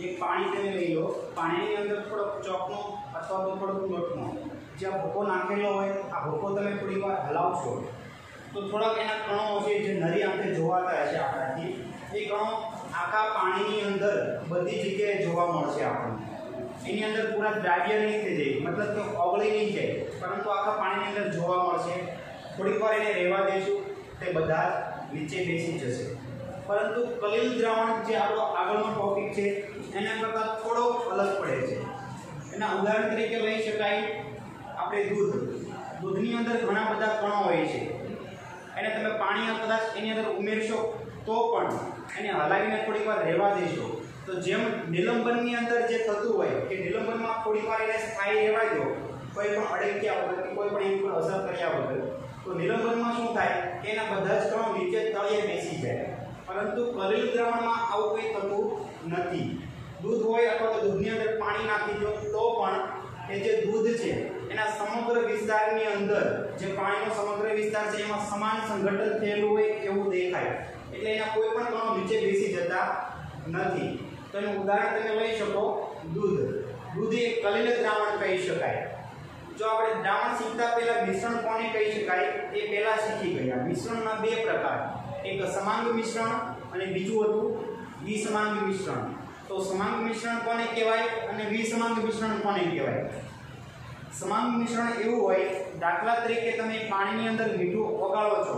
એક પાણી તમે લઈ લો. પાણીની અંદર થોડોક ચોકનો અથવા તો થોડોક લોટનો. જ્યાં ભૂકો નાખેલો હોય, આ ભૂકો તમે થોડી વાર હલાવશો. તો થોડાક એના કણો છે જે નરી આંખે જોવાતા હશે આપણાથી. એ કણો આખા પાણીની અંદર બધી જગ્યાએ જોવા મળશે આપણને. એની અંદર પૂરા દ્રાવ્ય નહીં થઈ જાય. મતલબ કે ઓગળી નહીં જાય. પરંતુ આખા પાણીની અંદર જોવા મળશે. થોડીક વાર એને રહેવા દઈશું તે બધા નીચે બેસી જશે. પરંતુ કલિલ દ્રાવણ જે આપણો આગળનો ટોપિક છે એના કરતાં થોડો અલગ પડે છે. એના ઉદાહરણ તરીકે લઈ શકાય, આપણે દૂધ. દૂધની અંદર ઘણા બધા કણો હોય છે. એને તમે પાણી કદાચ એની અંદર ઉમેરશો તો પણ એને હલાવીને થોડીક વાર રહેવા દેશો. તો જેમ નિલંબનની અંદર જે થતું હોય, કે નિલંબનમાં થોડી વાર એને સ્થાયી રહેવા દો, કોઈ પણ અડક્યા વગર કે કોઈ પણ એની પર અસર કર્યા વગર, તો નિલંબનમાં શું થાય કે એના બધા જ કણો નીચે તળિયે બેસી જાય. પરંતુ કલિલ દ્રવણમાં આવું કંઈ થતું નથી. દૂધ હોય અથવા તો દૂધની અંદર પાણી નાખી દો, તો પણ એ જે દૂધ છે, એના સમગ્ર વિસ્તારની અંદર જે પાણીનો સમગ્ર વિસ્તાર છે, એમાં સમાન સંગઠન થયેલું હોય એવું દેખાય. એટલે એના કોઈ પણ કણો નીચે બેસી જતા નથી. તો એનું ઉદાહરણ તમે લઈ શકો, દૂધ. દૂધ એ કલિલ દ્રાવણ કહી શકાય. જો આપણે દ્રાવણ શીખતા પહેલા મિશ્રણ કોને કહી શકાય? એ પહેલા શીખી ગયા. મિશ્રણના બે પ્રકાર. એક સમાંગ મિશ્રણ અને બીજું હતું વિસમાંગ મિશ્રણ. તો સમાંગ મિશ્રણ કોને કહેવાય અને વિસમાંગ મિશ્રણ કોને કહેવાય? સમાંગ મિશ્રણ એવું હોય, દાખલા તરીકે તમે પાણીની અંદર મીઠું ઓગાળો છો,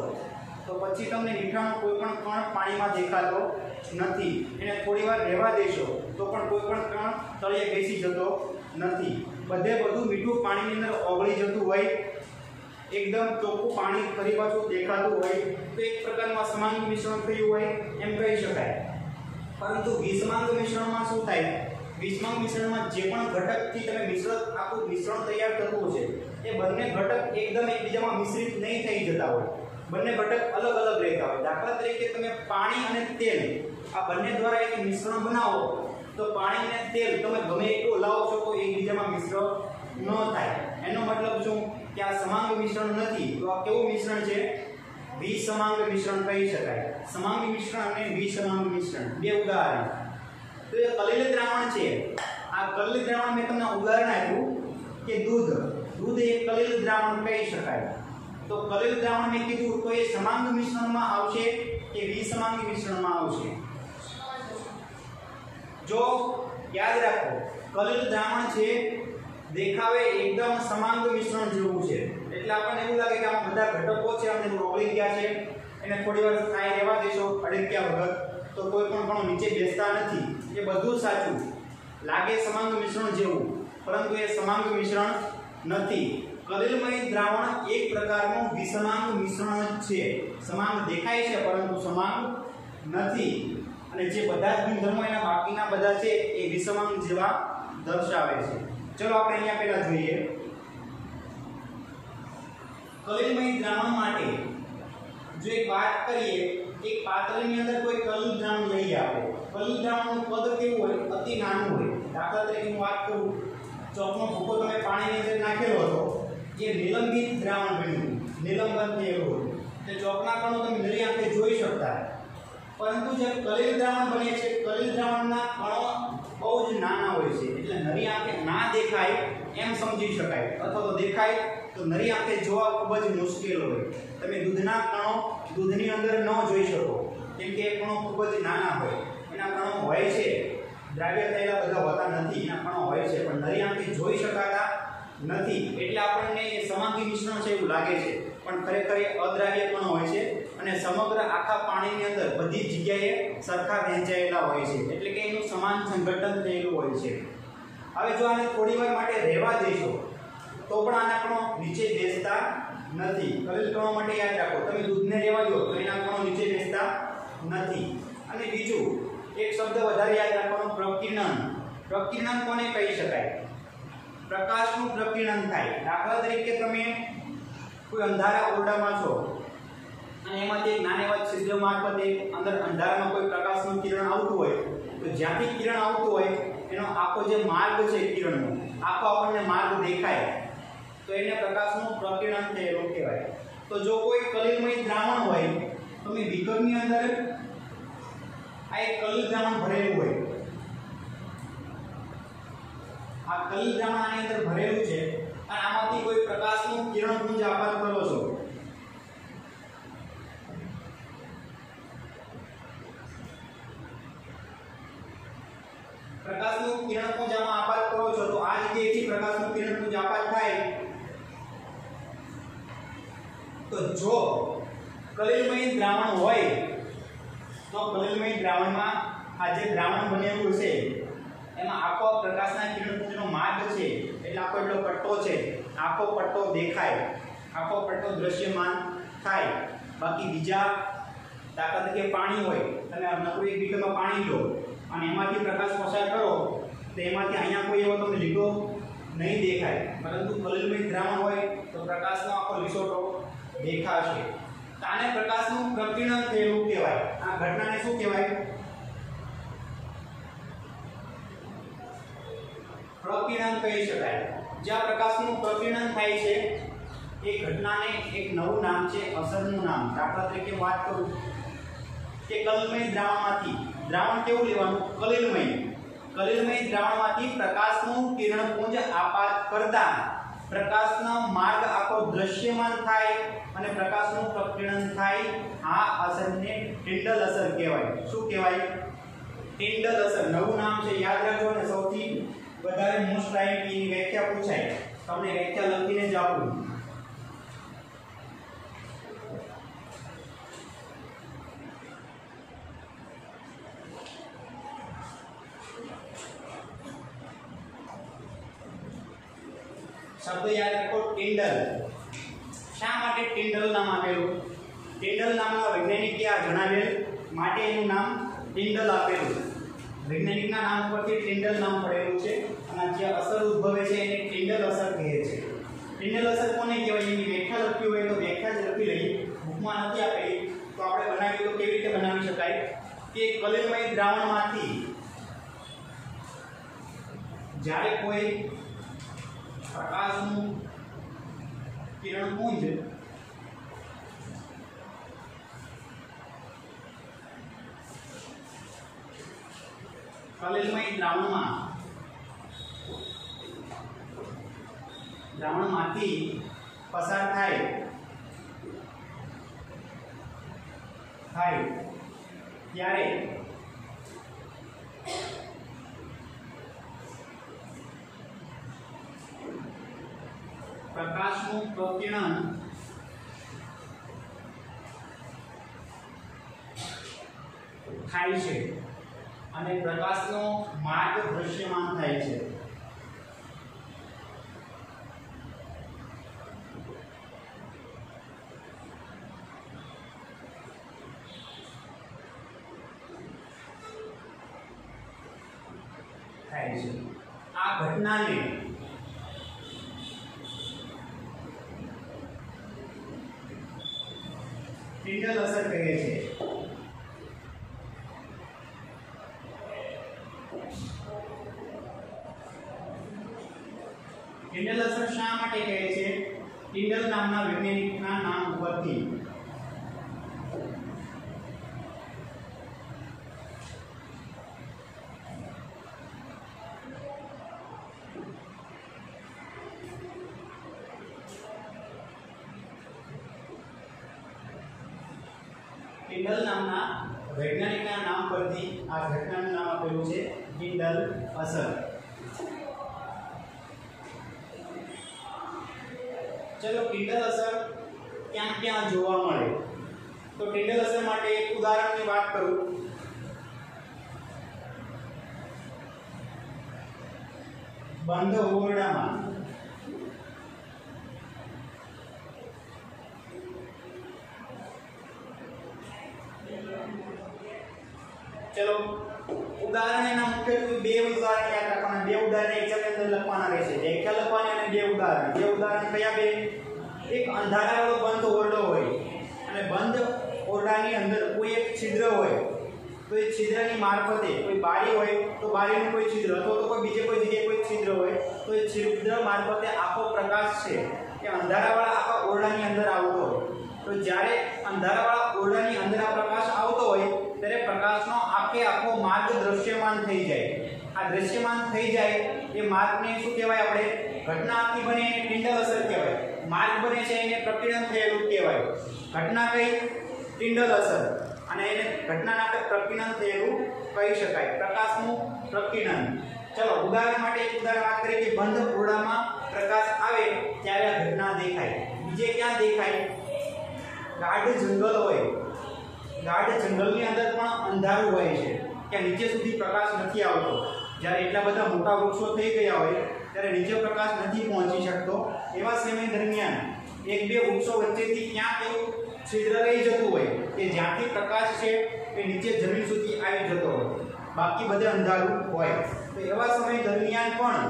તો પછી તમને મીઠાનો કોઈ પણ કણ પાણીમાં દેખાતો નથી. એને થોડી વાર રહેવા દેશો, તો પણ કોઈ પણ કણ તળિયે બેસી જતો નથી. બધે બધું મીઠું પાણીની અંદર ઓગળી જતું હોય, એકદમ ચોખ્ખું પાણી ફરી પાછું દેખાતું હોય, તો એક પ્રકારમાં સમાંગ મિશ્રણ થયું હોય, એમ કહી શકાય. પરંતુ વિષમાંગ મિશ્રણમાં શું થાય? વિષમાંગ મિશ્રણમાં જે પણ ઘટકથી તમે મિશ્રણ આખું મિશ્રણ તૈયાર કરવું છે, એ બંને ઘટક એકદમ એકબીજામાં મિશ્રિત નહીં થઈ જતા હોય. બંને ઘટક અલગ અલગ રહેતા હોય. દાખલા તરીકે તમે પાણી અને તેલ, આ બંને દ્વારા એક મિશ્રણ બનાવો, તો પાણી અને તેલ તમે ગમે એટલું લાવો છો તો એકબીજામાં મિશ્ર ન થાય. એનો મતલબ શું? કે આ સમાંગ મિશ્રણ નથી. તો આ કેવું મિશ્રણ છે? વિસમાંગ મિશ્રણ કહી શકાય. સમાંગ મિશ્રણ અને વિસમાંગ મિશ્રણ. બે ઉદાહરણ. તો એ કલિલ દ્રાવણ છે. આ કલિલ દ્રાવણ મેં તમને ઉદાહરણ આપ્યું કે દૂધ. દૂધ એ કલિલ દ્રાવણ કહી શકાય. તો કલિલ દ્રાવણ મેં કીધું, તો એ સમાંગ મિશ્રણમાં આવશે કે વિસમાંગ મિશ્રણમાં આવશે? જો યાદ રાખો, કલિલ દ્રાવણ છે, દેખાવે એકદમ સમાંગ મિશ્રણ જેવું છે. એટલે આપણને એવું લાગે કે આ બધા ઘટકો છે અને ઓગળી ગયા છે, એને થોડી વાર સ્થાયી રહેવા દેશો અડક્યા વગર તો કોઈ પણ પણ નીચે બેસતા નથી. એ બધું સાચું. લાગે સમાંગ મિશ્રણ જેવું, પરંતુ એ સમાંગ મિશ્રણ નથી. કલિલમય દ્રાવણ એક પ્રકારનું વિસમાંગ મિશ્રણ જ છે. સમાંગ દેખાય છે, પરંતુ સમાંગ નથી. અને જે બધા જ ગુણધર્મો એના બાકીના બધા છે, એ વિસમાંગ જેવા દર્શાવે છે. ચલો આપણે અહીંયા પહેલા જોઈએ. કલિલમય દ્રાવણ માટે જો એક વાત કરીએ, એક પાત્રની અંદર કોઈ કલિલ દ્રાવણ લઈ આપણે કલિલ દ્રાવણનું પદ કેવું હોય? અતિ નાનું હોય. દાખલા તરીકે હું વાત કરું, ચોકનો ભૂકો તમે પાણીની અંદર નાખેલો હતો, એ નિલંબિત દ્રાવણ બન્યું. નિલંબન થયેલું તે ચોકના કણો તમે નરી આંખે જોઈ શકતા. પરંતુ જે કલિલ દ્રાવણ બને છે કલિલ દ્રાવણના કણો બહુ જ નાના હોય છે. એટલે નરી આંખે ના દેખાય એમ સમજી શકાય અથવા દેખાય તો નરી આંખે જોવા ખૂબ જ મુશ્કેલ હોય. તમે દૂધના કણો દૂધની અંદર ન જોઈ શકો. કેમ કે એ કણો ખૂબ જ નાના હોય. એના કણો હોય છે. દ્રાવ્ય થયેલા બધા હોતા નથી. એના કણો હોય છે. પણ નરી આંખે જોઈ શકાતા નથી. એટલે આપણને એ સમાંગી મિશ્રણ છે એવું લાગે છે. પણ ખરેખર એ અદ્રાવ્ય કણો હોય છે અને સમગ્ર આખા પાણીની અંદર બધી જગ્યાએ સરખા વહેંચાયેલા હોય છે. એટલે કે એનું સમાન સંગઠન થયેલું હોય છે. હવે જો આને થોડી વાર માટે રહેવા દેશો, તો પણ આના કણો નીચે બેસતા નથી. કલેલ કણો માટે યાદ રાખો, તમે દૂધને રહેવા દો, તો એના કણો નીચે બેસતા નથી. અને બીજું, એક શબ્દ વધારે યાદ રાખવાનો પ્રકિરણ પ્રકિરણ કોને કહી શકાય? પ્રકાશનું પ્રકિરણ થાય. દાખલા તરીકે તમે કોઈ અંધારા ઓરડામાં છો, અને એમાંથી એક નાના એવા છિદ્ર મારફતે અંદર અંધારામાં કોઈ પ્રકાશનું કિરણ આવતું હોય, તો જ્યાંથી કિરણ આવતું હોય એનો આખો જે માર્ગ છે કિરણનો, આખો આપણને માર્ગ દેખાય. તો એને પ્રકાશનું પ્રકિરણન થયેલું કહેવાય. તો જો કોઈ કલિલમય દ્રાવણ હોય, તો મેં વિકરની અંદર આ એક કલિલ દ્રાવણ ભરેલું હોય. આ કલિલ દ્રાવણ આની અંદર ભરેલું છે, અને આમાંથી કોઈ પ્રકાશનું કિરણપુંજ આપાત કરો છો પ્રકાશનું કિરણપુંજ આમાં આપાત કરો છો, તો આ જગ્યાએથી પ્રકાશનું કિરણપુંજ આપાત થાય. તો જો કલિલમય દ્રાવણ હોય, તો કલિલમય દ્રાવણમાં આ જે દ્રાવણ બનેલું છે, એમાં આખો પ્રકાશના કિરણપુંજનો માર્ગ છે, એટલે આખો એટલો પટ્ટો છે, આખો પટ્ટો દેખાય, આખો પટ્ટો દ્રશ્યમાન થાય. બાકી બીજા દાખલા તરીકે પાણી હોય, તમે નકરું એક બીકરમાં પાણી લો, અને એમાંથી પ્રકાશ પસાર કરો તો એમાંથી અહીંયા કોઈ એવો તમને લીટો નહીં દેખાય. પરંતુ કલિલમય દ્રાવણ હોય તો પ્રકાશનો આખો લીસોટો દેખાશે. આને પ્રકાશનું પ્રકિરણન થયેલું કહેવાય. આ ઘટનાને શું કહેવાય? પ્રકિરણન કહી શકાય. જ્યાં પ્રકાશનું પ્રકિરણન થાય છે, એ ઘટનાને એક નવું નામ છે, અસરનું નામ. દાખલા તરીકે વાત કરું કે કલમય દ્રાવણમાંથી. દ્રાવણ કેવું લેવાનું? કલિલમય કલિલમય દ્રાવણમાંથી પ્રકાશનું કિરણપુંજ આપાત કરતા પ્રકાશનો માર્ગ આખો દ્રશ્યમાન થાય અને પ્રકાશનું પ્રકિરણ થાય. આ અસરને ટિન્ડલ અસર કહેવાય. શું કહેવાય? ટિન્ડલ અસર નવું નામ છે. યાદ રાખજો અને સૌથી વધારે મોસ્ટ આઈએમપી ની વ્યાખ્યા પૂછાય. તમને વ્યાખ્યા લખીને જ આપું. શબ્દ યાદ રાખો ટિન્ડલ શા માટે ટિન્ડલ નામ આપેલું? ટિન્ડલ નામના વૈજ્ઞાનિકે આ જણાવેલ માટે એનું નામ ટિન્ડલ આપેલું. વૈજ્ઞાનિકના નામ પરથી ટિન્ડલ નામ પડેલું છે અને જે અસર ઉદ્ભવે છે એને ટિન્ડલ અસર કહે છે. ટિન્ડલ અસર કોને કહેવાય? એની વ્યાખ્યા લખી હોય તો વ્યાખ્યા જ લખી લઈ બુકમાં નથી આપેલી. તો આપણે બનાવી તો કેવી રીતે બનાવી શકાય? કે કલેમય દ્રાવણમાંથી જ્યારે કોઈ પ્રકાશનું કિરણપુંજ કલિલમય દ્રાવણમાં દ્રાવણમાંથી પસાર થાય થાય ત્યારે પ્રકાશનું પ્રકિરણ થાય છે. અને પ્રકાશનો માર્ગ દૃશ્યમાન થાય છે. થાય છે. આ ઘટનાને ટિન્ડલ અસર કહે છે ટિન્ડલ અસર શા માટે કહે છે ટિન્ડલ નામના વૈજ્ઞાનિકના નામ ઉપરથી ટિન્ડલ નામના વૈજ્ઞાનિકના નામ પરથી આ ઘટનાનું નામ આપેલું છે કિન્ડલ અસર. ચલો કિન્ડલ અસર ક્યાં ક્યાં જોવા મળે? તો કિન્ડલ અસર માટે એક ઉદાહરણની વાત કરું. બંધ ઓરડામાં ચલો, ઉદાહરણ એના મુખ્યત્વે બે ઉદાહરણ યાદ ઉદાહરણ એક્ઝામની અંદર લખવાના રહેશે વ્યાખ્યા લખવાની અને બે ઉદાહરણ. બે ઉદાહરણ કયા બે? એક અંધારાવાળો બંધ ઓરડો હોય અને બંધ ઓરડાની અંદર કોઈ એક છિદ્ર હોય, તો એ છિદ્રની મારફતે કોઈ બારી હોય, તો બારીનું કોઈ છિદ્ર, અથવા તો કોઈ બીજે કોઈ જગ્યાએ કોઈ છિદ્ર હોય, તો એ છિદ્ર મારફતે આખો પ્રકાશ છે કે અંધારાવાળા આખા ઓરડાની અંદર આવતો હોય. તો જ્યારે અંધારાવાળા ઓરડાની અંદર આ પ્રકાશ આવતો હોય ત્યારે પ્રકાશનો આખે આખો માર્ગ દ્રશ્યમાન થઈ જાય. આ દ્રશ્યમાન થઈ જાય એ માર્ગને શું કહેવાય આપણે? ઘટના આખી બને એને ટિંડલ અસર કહેવાય. માર્ગ બને છે એને પ્રકીર્ણન થયેલું કહેવાય. ઘટના કઈ? ટિંડલ અસર. અને એને ઘટનાના આપણે થયેલું કહી શકાય. પ્રકાશનું પ્રકીર્ણન ચલો, ઉદાહરણ માટે એક ઉદાહરણ વાત કરીએ કે બંધ ઓરડામાં પ્રકાશ આવે ત્યારે આ ઘટના દેખાય. બીજે ક્યાં દેખાય? ગાઢ જંગલ હોય. ગાઢ જંગલની અંદર પણ અંધારું હોય છે ત્યાં નીચે સુધી પ્રકાશ નથી આવતો. જ્યારે એટલા બધા મોટા વૃક્ષો થઈ ગયા હોય, ત્યારે નીચે પ્રકાશ નથી પહોંચી શકતો. એવા સમય દરમિયાન એક બે વૃક્ષો વચ્ચેથી ક્યાંક એવું છિદ્ર રહી જતું હોય, કે જ્યાંથી પ્રકાશ છે એ નીચે જમીન સુધી આવી જતો હોય. બાકી બધે અંધારું હોય. તો એવા સમય દરમિયાન પણ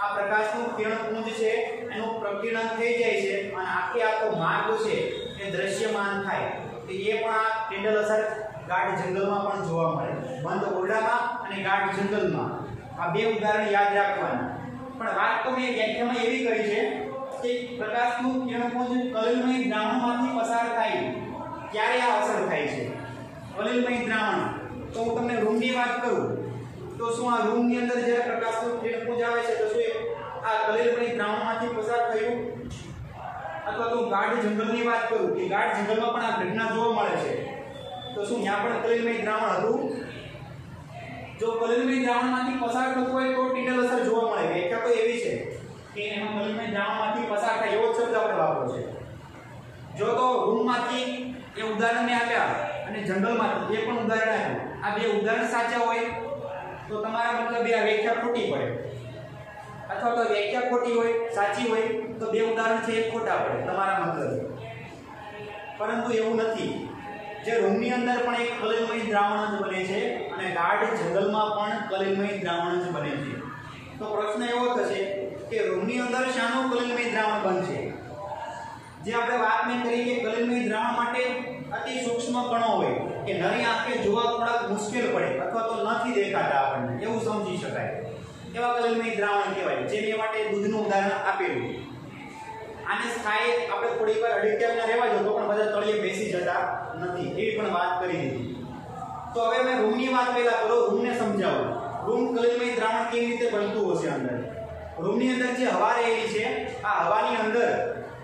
આ પ્રકાશનું કિરણપુંજ છે, એનું પ્રકીર્ણન થઈ જાય છે, અને આખે આખો માર્ગ છે, એ દ્રશ્યમાન થાય. તો એ પણ આ ટેન્ડલ અસર ગાઢ જંગલમાં પણ જોવા મળે બંધ ઓરડામાં અને ગાઢ જંગલમાં. આ બે ઉદાહરણ યાદ રાખવાના. પણ વાત તો મેં વ્યાખ્યામાં એવી કરી છે કે પ્રકાશનું કિરણપુંજ કલિલમય દ્રાવણમાંથી પસાર થાય. ત્યારે આ અસર થાય છે? કલિલમય દ્રાવણ. તો હું તમને રૂમની વાત કરું. તો શું આ રૂમની અંદર જ્યારે પ્રકાશનું કિરણપુંજ આવે છે, તો શું આ કલિલમય દ્રાવણમાંથી પસાર થયું? અથવા તો ગાઢ જંગલની વાત કરું કે ગાઢ જંગલમાં પણ આ ઘટના જોવા મળે છે. તો શું ત્યાં પણ કલિલમય દ્રાવણ હતું? જો કલિલમય દ્રાવણમાંથી પસાર થતું હોય તો ટીટલ અસર જોવા મળે. વ્યાખ્યા તો એવી છે કે એમાં કલિલમય દ્રાવણમાંથી પસાર થાય એવો શબ્દ આપણે વાપરો છે. જો તો રૂમમાંથી એ ઉદાહરણ મેં આપ્યા અને જંગલમાંથી એ પણ ઉદાહરણ આપ્યું. આ બે ઉદાહરણ સાચા હોય તો તમારા મતલબ એ આ વ્યાખ્યા ખોટી પડે. અથવા તો વ્યાખ્યા ખોટી હોય, સાચી હોય, તો બે ઉદાહરણ છે એ ખોટા પડે, તમારા મતલબ પરંતુ એવું નથી. જે રૂમની અંદર પણ એક કલિલમય દ્રાવણ જ બને છે અને ગાઢ જંગલમાં પણ કલિલમય દ્રાવણ જ બને છે. તો પ્રશ્ન એવો થશે કે રૂમની અંદર શાનું કલિલમય દ્રાવણ બનશે? જે આપણે વાત મેં કરી કે કલિલમય દ્રાવણ માટે અતિ સૂક્ષ્મ કણો હોય, કે નરી આંખે જોવા થોડાક મુશ્કેલ પડે અથવા તો નથી દેખાતા આપણને, એવું સમજી શકાય. એવા કલિલમય દ્રાવણ કહેવાય જેની માટે દૂધનું ઉદાહરણ આપેલું. આને સ્થાયી, આપણે થોડી વાર અડિટેલના રહેવા જો તો પણ બધા તળિયે બેસી જતા નથી. એવી પણ વાત કરી દીધી. તો હવે મેં રૂમની વાત પહેલા કરો રૂમને સમજાવો. રૂમ કલરમય દ્રાવણ કેવી રીતે બનતું હશે અંદર? રૂમની અંદર જે હવા રહેલી છે, આ હવાની અંદર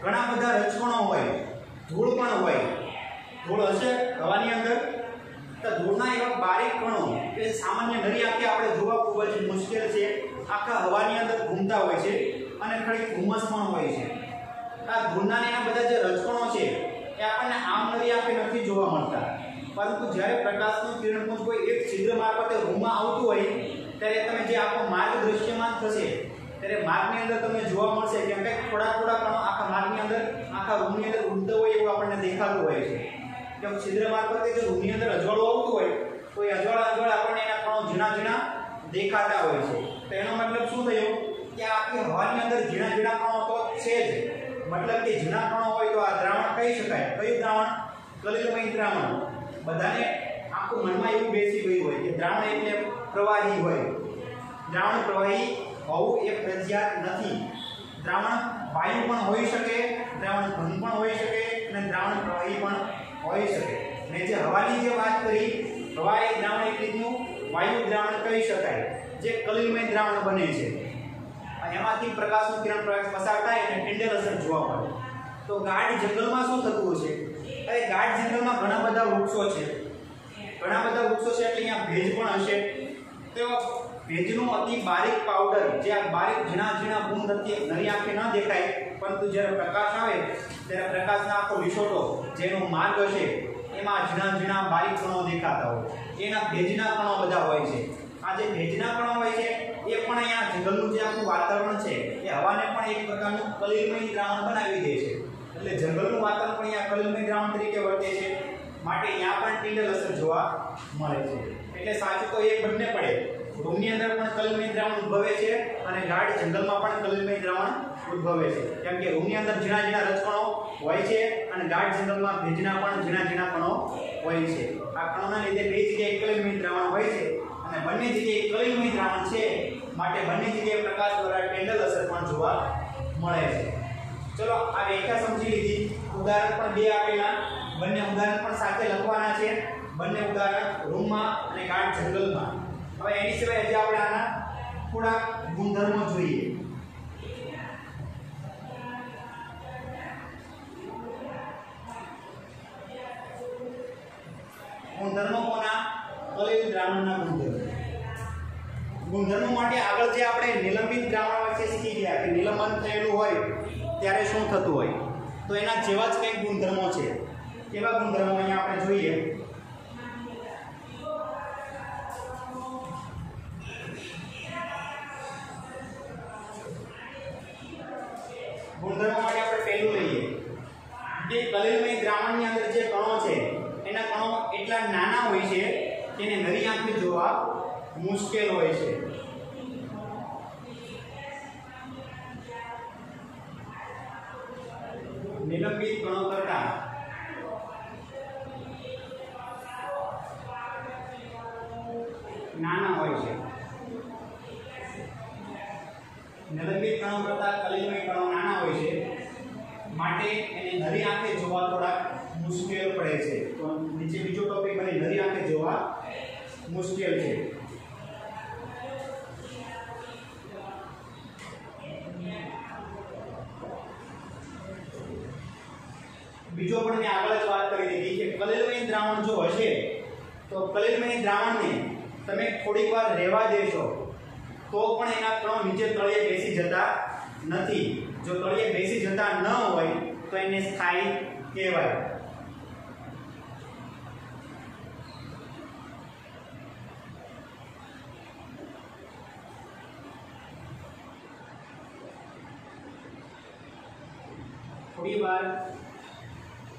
ઘણા બધા રચકણો હોય, ધૂળ પણ હોય. ધૂળ હશે, હવાની અંદર તો ધૂળના એવા બારીક કણો કે સામાન્ય નરી આંખે આપણે જોવા ખૂબ જ મુશ્કેલ છે. આખા હવાની અંદર ઘૂમતા હોય છે અને ખરી ધુમ્મસ પણ હોય છે. આ ધૂળના એના બધા જે રજકણો છે એ આપણને આમ નરી આંખે નથી જોવા મળતા. પરંતુ જ્યારે પ્રકાશનું કિરણપુંજ કોઈ એક છિદ્ર મારફતે રૂમમાં આવતું હોય, ત્યારે તમે જે આખો માર્ગ દ્રશ્યમાન થશે, ત્યારે માર્ગની અંદર તમને જોવા મળશે કે કંઈક થોડા થોડા કણો આખા માર્ગની અંદર, આખા રૂમની અંદર ઉડતો હોય એવું આપણને દેખાતું હોય છે. કે છિદ્ર મારફતે જે રૂમની અંદર અજવાળું તો એ અજવાળા અજવાળા આપણને એના કણો ઝીણા ઝીણા દેખાતા હોય છે. તો એનો મતલબ શું થયો? કે આખી હવાની અંદર ઝીણા ઝીણા કણો તો છે જ. મતલબ કે ઝીણા કણો હોય તો આ દ્રાવણ કહી શકાય. કયું દ્રાવણ? કલિલમય દ્રાવણ. બધાને આખું મનમાં એવું બેસી ગયું હોય કે દ્રાવણ એટલે પ્રવાહી હોય. દ્રાવણ પ્રવાહી હોવું એ ફરજિયાત નથી. દ્રાવણ વાયુ પણ હોઈ શકે, દ્રાવણ ઘન પણ હોઈ શકે અને દ્રાવણ પ્રવાહી પણ હોઈ શકે. મેં જે હવાની જે વાત કરી હવા દ્રાવણ એક રીતનું વાયુ દ્રાવણ કહી શકાય, જે કલિલમય દ્રાવણ બને છે. એમાંથી પ્રકાશનું કિરણ પ્રકાશ પસાર થાય અને ટિંડલ અસર જોવા મળે. તો ગાઢ જંગલમાં શું થતું હશે? અરે ગાઢ જંગલમાં ઘણા બધા વૃક્ષો છે. ઘણા બધા વૃક્ષો છે એટલે અહીંયા ભેજ પણ હશે. તો ભેજનું અતિ બારીક પાવડર જે આ બારીક ઝીણા ઝીણા બૂંદ હતી નરી આંખે ન દેખાય, પરંતુ જ્યારે પ્રકાશ આવે, ત્યારે પ્રકાશના આખો વિછોટો જેનો માર્ગ હશે. એમાં ઝીણા ઝીણા બારીક કણો દેખાતા હોય એના ભેજના કણો બધા હોય છે. આ જે ભેજના કણો હોય છે, એ પણ અહીંયા જંગલનું જે આખું વાતાવરણ છે, એ હવાને પણ એક પ્રકારનું કલિલમય દ્રાવણ બનાવી દે છે. એટલે જંગલનું વાતાવરણ પણ અહીંયા કલિલમય દ્રાવણ તરીકે વર્તે છે. માટે અહીંયા પણ ટિંડલ અસર જોવા મળે છે. એટલે સાચું તો એ બંને પડે. રૂમની અંદર પણ કલિલમય દ્રાવણ ઉદ્ભવે છે અને ગાઢ જંગલમાં પણ કલિલમય દ્રાવણ ઉદ્ભવે છે. કેમ કે રૂમની અંદર ઝીણા ઝીણા રજકણો હોય છે અને ગાઢ જંગલમાં ભેજના પણ ઝીણા ઝીણા કણો હોય છે. આ કણોના લીધે બે જગ્યાએ કલિલમય દ્રાવણ હોય છે અને બંને જગ્યાએ કલિલમય દ્રાવણ છે માટે બંને જગ્યાએ પ્રકાશ દ્વારા કેન્ડલ અસર પણ જોવા મળે છે. ચલો, આ રેખા સમજી લીધી. ઉદાહરણ પણ બે આપેલા. બંને ઉદાહરણ પણ સાથે લખવાના છે. બંને ઉદાહરણ રૂમમાં અને ગાઢ જંગલમાં. હવે એની સિવાય હજી આપણે આના થોડા ગુણધર્મો જોઈએ. દ્રાવણના ગુણધર્મો ગુણધર્મો માટે આગળ જે આપણે નિલંબિત દ્રાવણ વિશે શીખી ગયા કે નિલંબન થયેલું હોય, ત્યારે શું થતું હોય? તો એના જેવા જ કંઈક ગુણધર્મો છે. કેવા ગુણધર્મો અહીંયા આપણે જોઈએ? ગુણધર્મો માટે આપણે પહેલું લઈએ. કે કલેલમય દ્રાવણની અંદર જે કણો છે, એના કણો એટલા નાના હોય છે એને નરી આંખે જોવા મુશ્કેલ હોય છે. નિલંબિત કણો બીજો પણ મેં આગળ જ વાત કરી દીધી કે કલેલમય દ્રાવણ જો હશે, તો કલેલમય દ્રાવણને તમે થોડીક વાર રહેવા દેશો, તો પણ એના કણો નીચે તળિયે બેસી જતા નથી. જો તળિયે બેસી જતા ન હોય, તો એને સ્થાયી કહેવાય. થોડી વાર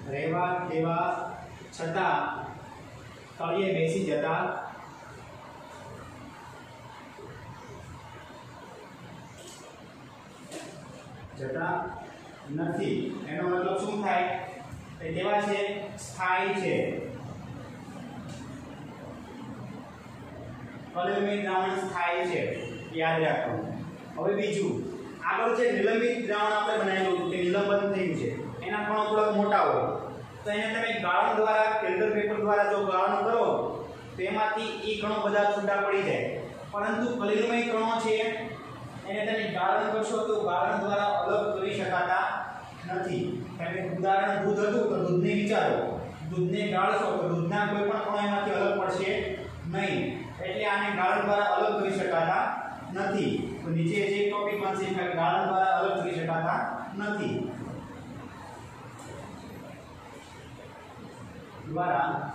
રહેવા દેવા છતાં તળિયે બેસી જતા જતા નથી. એનો મતલબ શું થાય? એ કેવા છે? સ્થાયી છે. અલંબિત દ્રાવણ સ્થાયી છે. યાદ રાખો. હવે બીજું, આગળ જે નિલંબિત દ્રાવણ આપણે બનાવેલું હતું તે નિલંબન થયું છે. એના કણો થોડાક મોટા હોય. તો એને તમે ગાળણ દ્વારા ફિલ્ટર પેપર દ્વારા જો ગાળણ કરો તો એમાંથી એ કણો બધા છૂટા પડી જાય. પરંતુ કલિલમય કણો છે, એને તમે ગાળણ કરશો તો ગાળણ દ્વારા અલગ કરી શકાતા નથી. કારણ કે ઉદાહરણ દૂધ હતું, તો દૂધને વિચારો. દૂધને ગાળશો તો દૂધના કોઈ પણ કણો એમાંથી અલગ પડશે નહીં. એટલે આને ગાળણ દ્વારા અલગ કરી શકાતા નથી. તો નીચે જે ટોપિક બનશે ગાળણ દ્વારા અલગ કરી શકાતા નથી. દ્વારા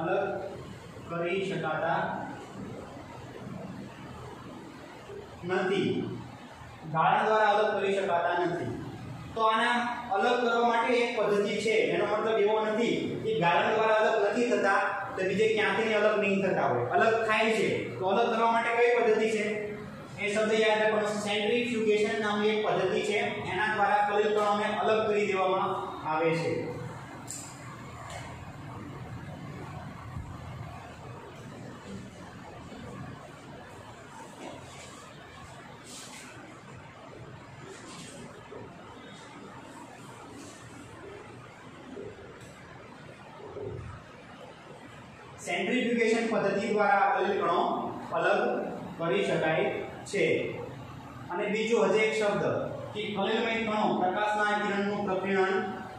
અલગ કરી શકાતા નથી. ગાળા દ્વારા અલગ કરી શકાતા નથી. તો આના અલગ કરવા માટે એક પદ્ધતિ છે. એનો મતલબ એવો નથી કે ગાળા દ્વારા અલગ નથી થતા તો બીજે ક્યાંથી અલગ નહીં થતા હોય. અલગ થાય છે. તો અલગ કરવા માટે કઈ પદ્ધતિ છે? એ શબ્દ યાદ રાખવાનો સેન્ટ્રીફ્યુગેશન નામની એક પદ્ધતિ છે. એના દ્વારા કલિલ કણોને અલગ કરી દેવામાં આવે છે. સેન્ટ્રીફ્યુગેશન પદ્ધતિ દ્વારા અલગ કણો અલગ કરી શકાય છે. અને બીજો હજે એક શબ્દ કે ખલેલમય કણો પ્રકાશના કિરણનું પ્રકિરણ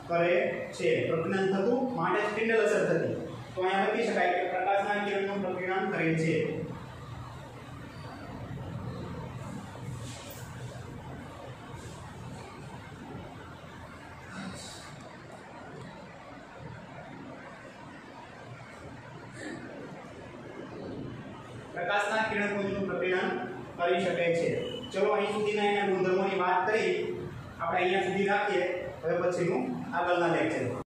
કરે છે. પ્રકિરણ થતું, માટે સ્પિન્ડલ અસર થતી. તો અહીંયા લખી શકાય કે પ્રકાશના કિરણનું પ્રકિરણ કરે છે પ્રકાશના કિરણપુંજનું પ્રકીર્ણન કરી શકે છે ચલો અહીં સુધીના એના ગુણધર્મોની વાત કરી આપણે અહીંયા સુધી રાખીએ હવે પછીનું આગળના લેક્ચર